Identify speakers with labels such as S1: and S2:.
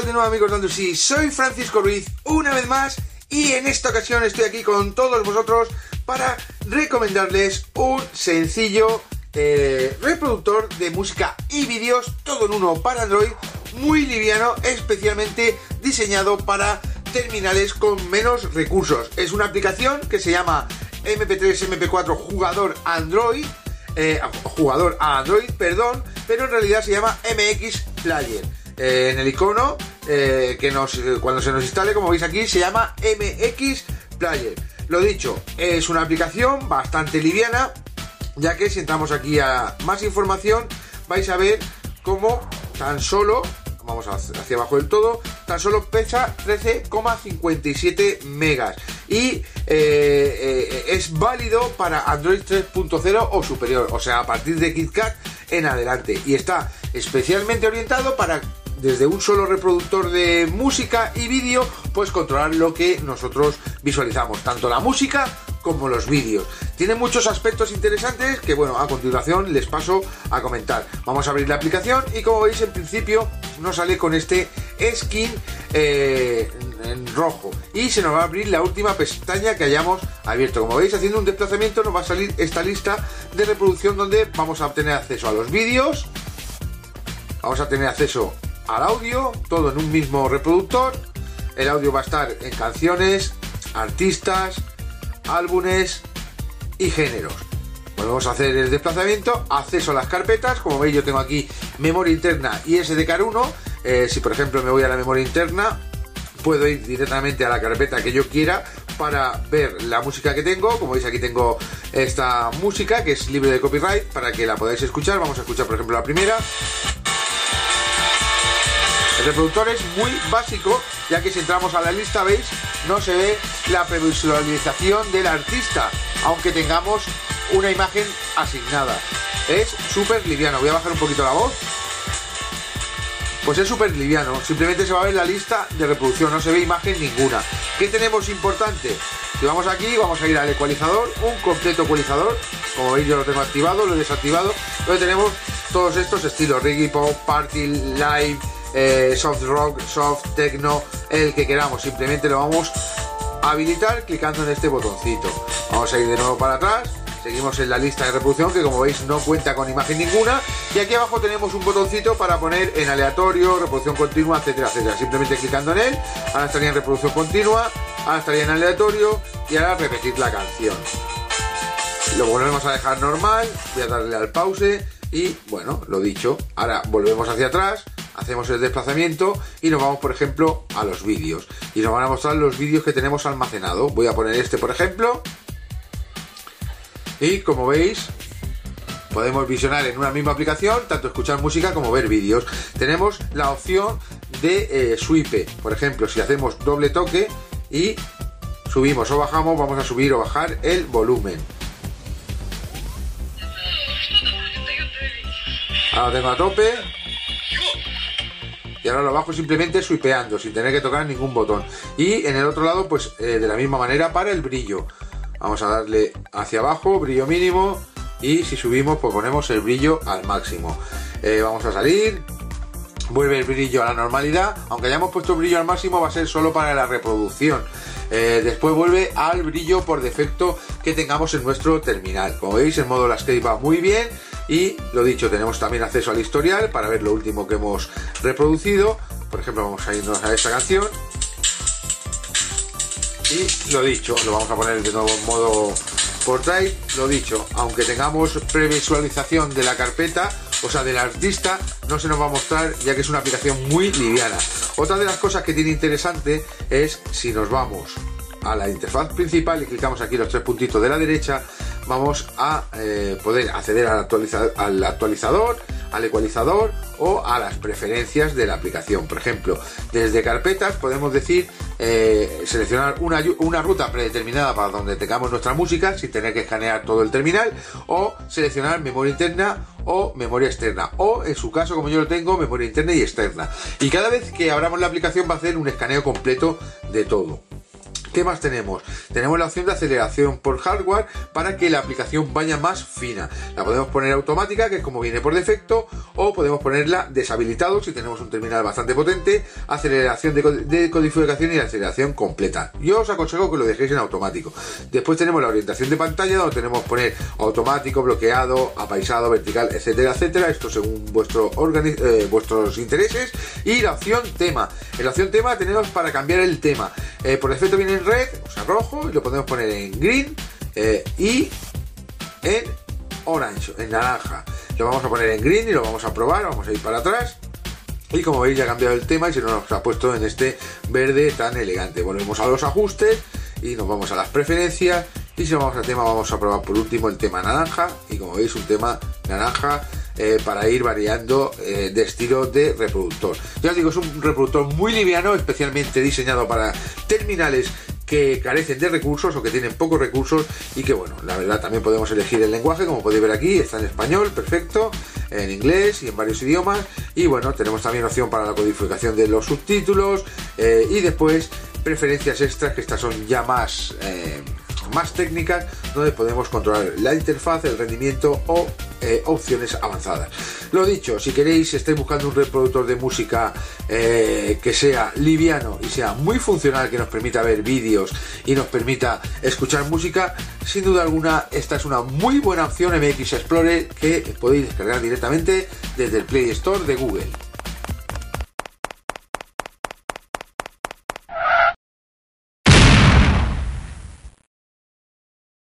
S1: de nuevo amigos de Andalucía? Soy Francisco Ruiz una vez más y en esta ocasión estoy aquí con todos vosotros para recomendarles un sencillo eh, reproductor de música y vídeos, todo en uno para Android, muy liviano, especialmente diseñado para terminales con menos recursos. Es una aplicación que se llama MP3 MP4 Jugador Android, eh, jugador a Android, perdón, pero en realidad se llama MX Player. Eh, en el icono eh, que nos, cuando se nos instale, como veis aquí, se llama MX Player. Lo dicho, es una aplicación bastante liviana, ya que si entramos aquí a más información, vais a ver cómo tan solo, vamos hacia abajo del todo, tan solo pesa 13,57 megas y eh, es válido para Android 3.0 o superior, o sea, a partir de KitKat en adelante y está especialmente orientado para desde un solo reproductor de música y vídeo, pues controlar lo que nosotros visualizamos, tanto la música como los vídeos. Tiene muchos aspectos interesantes que, bueno, a continuación les paso a comentar. Vamos a abrir la aplicación y como veis, en principio nos sale con este skin eh, en rojo y se nos va a abrir la última pestaña que hayamos abierto. Como veis, haciendo un desplazamiento nos va a salir esta lista de reproducción donde vamos a obtener acceso a los vídeos, vamos a tener acceso al audio, todo en un mismo reproductor. El audio va a estar en canciones, artistas, álbumes y géneros. Volvemos a hacer el desplazamiento, acceso a las carpetas, como veis yo tengo aquí memoria interna y SDK1. Eh, si por ejemplo me voy a la memoria interna, puedo ir directamente a la carpeta que yo quiera para ver la música que tengo. Como veis aquí tengo esta música que es libre de copyright para que la podáis escuchar. Vamos a escuchar por ejemplo la primera. El reproductor es muy básico, ya que si entramos a la lista, veis, no se ve la previsualización del artista, aunque tengamos una imagen asignada. Es súper liviano. Voy a bajar un poquito la voz. Pues es súper liviano, simplemente se va a ver la lista de reproducción, no se ve imagen ninguna. ¿Qué tenemos importante? Si vamos aquí, vamos a ir al ecualizador, un completo ecualizador. Como veis, yo lo tengo activado, lo he desactivado. Donde tenemos todos estos estilos: reggae, pop, party, live, eh, soft rock, soft techno, el que queramos. Simplemente lo vamos a habilitar clicando en este botoncito. Vamos a ir de nuevo para atrás. Seguimos en la lista de reproducción que como veis no cuenta con imagen ninguna. Y aquí abajo tenemos un botoncito para poner en aleatorio, reproducción continua, etcétera, etcétera. Simplemente clicando en él. Ahora estaría en reproducción continua. Ahora estaría en aleatorio. Y ahora repetir la canción. Lo volvemos a dejar normal. Voy a darle al pause. Y bueno, lo dicho. Ahora volvemos hacia atrás hacemos el desplazamiento y nos vamos, por ejemplo, a los vídeos. Y nos van a mostrar los vídeos que tenemos almacenado. Voy a poner este, por ejemplo. Y como veis, podemos visionar en una misma aplicación, tanto escuchar música como ver vídeos. Tenemos la opción de eh, sweep. Por ejemplo, si hacemos doble toque y subimos o bajamos, vamos a subir o bajar el volumen. Ahora tengo a tope y ahora lo bajo simplemente swipeando sin tener que tocar ningún botón. Y en el otro lado pues eh, de la misma manera para el brillo. Vamos a darle hacia abajo brillo mínimo. Y si subimos pues ponemos el brillo al máximo. Eh, vamos a salir. Vuelve el brillo a la normalidad. Aunque hayamos puesto brillo al máximo va a ser solo para la reproducción. Eh, después vuelve al brillo por defecto que tengamos en nuestro terminal. Como veis el modo landscape va muy bien y lo dicho, tenemos también acceso al historial para ver lo último que hemos reproducido. Por ejemplo, vamos a irnos a esta canción. Y lo dicho, lo vamos a poner de nuevo en modo portrait. Lo dicho, aunque tengamos previsualización de la carpeta, o sea, del artista, no se nos va a mostrar ya que es una aplicación muy liviana. Otra de las cosas que tiene interesante es si nos vamos a la interfaz principal y clicamos aquí los tres puntitos de la derecha, vamos a eh, poder acceder al, al actualizador, al ecualizador o a las preferencias de la aplicación. Por ejemplo, desde carpetas podemos decir eh, seleccionar una, una, ruta predeterminada para donde tengamos nuestra música sin tener que escanear todo el terminal o seleccionar memoria interna o memoria externa o en su caso como yo lo tengo memoria interna y externa y cada vez que abramos la aplicación va a hacer un escaneo completo de todo ¿Qué más tenemos? Tenemos la opción de aceleración por hardware para que la aplicación vaya más fina. La podemos poner automática, que es como viene por defecto, o podemos ponerla deshabilitado si tenemos un terminal bastante potente, aceleración de, codificación y aceleración completa. Yo os aconsejo que lo dejéis en automático. Después tenemos la orientación de pantalla, donde tenemos poner automático, bloqueado, apaisado, vertical, etcétera, etcétera. Esto según vuestro eh, vuestros intereses. Y la opción tema. En la opción tema tenemos para cambiar el tema. Eh, por defecto viene en red, o sea, rojo, y lo podemos poner en green eh, y en orange, en naranja. Lo vamos a poner en green y lo vamos a probar, vamos a ir para atrás. Y como veis ya ha cambiado el tema y se nos ha puesto en este verde tan elegante. Volvemos a los ajustes y nos vamos a las preferencias. Y si vamos al tema vamos a probar por último el tema naranja. Y como veis un tema naranja eh, para ir variando eh, de estilo de reproductor. Ya os digo, es un reproductor muy liviano, especialmente diseñado para terminales que carecen de recursos o que tienen pocos recursos y que bueno, la verdad también podemos elegir el lenguaje, como podéis ver aquí, está en español, perfecto, en inglés y en varios idiomas y bueno, tenemos también opción para la codificación de los subtítulos eh, y después preferencias extras que estas son ya más más técnicas donde podemos controlar la interfaz, el rendimiento o eh, opciones avanzadas. Lo dicho, si queréis, si estáis buscando un reproductor de música eh, que sea liviano y sea muy funcional, que nos permita ver vídeos y nos permita escuchar música, sin duda alguna esta es una muy buena opción MX Explorer que podéis descargar directamente desde el Play Store de Google.